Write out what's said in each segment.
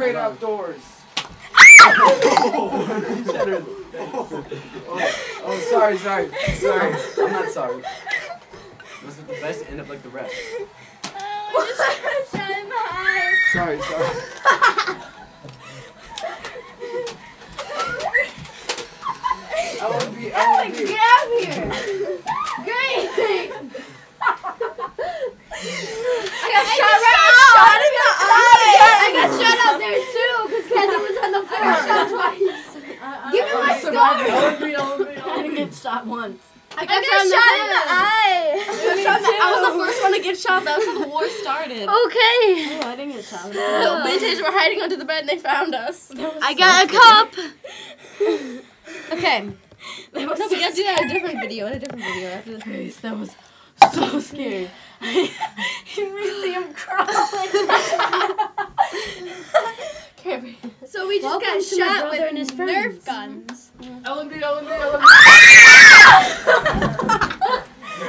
great outdoors. Oh, oh, sorry, sorry, sorry. I'm not sorry. Wasn't the best end up like the rest. Oh, Sorry, sorry. I want to be. I want to be. get out here! Great! I got shot right shot in the eye! I got shot out there too, because Kendall was on the floor. shot twice. Give me my scar! I didn't get shot once. I got, shot, in the eye! I was the first one to get shot. That was when the war started. Okay. Oh, I didn't get shot. No, vintage oh. were hiding under the bed and they found us. I got a cup. Okay. That was no, we gotta do that in a different video. In a different video after this. That was so scary. you see him crawling. Carefree. So we just got shot with Nerf guns. Ellen Green, Ellen Green,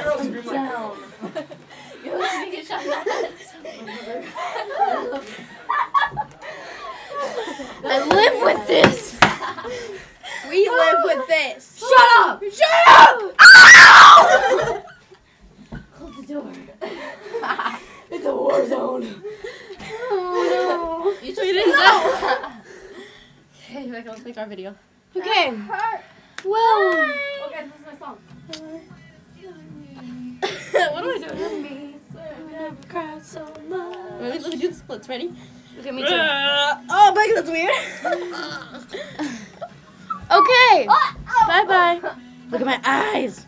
Ellen Green. Down. You want to get shot in the head? I live with this. We live with this. Shut up! Shut up! Close the door. it's a war zone. Oh no. You just didn't know. Okay, we're gonna make our video. no. Okay. Well. Okay, this is my song. what am I doing? Cried so much. Let me, let me do the splits. Ready? Okay, me too. oh, Becky, that's weird. Okay. Oh, oh. Bye bye. Look at my eyes.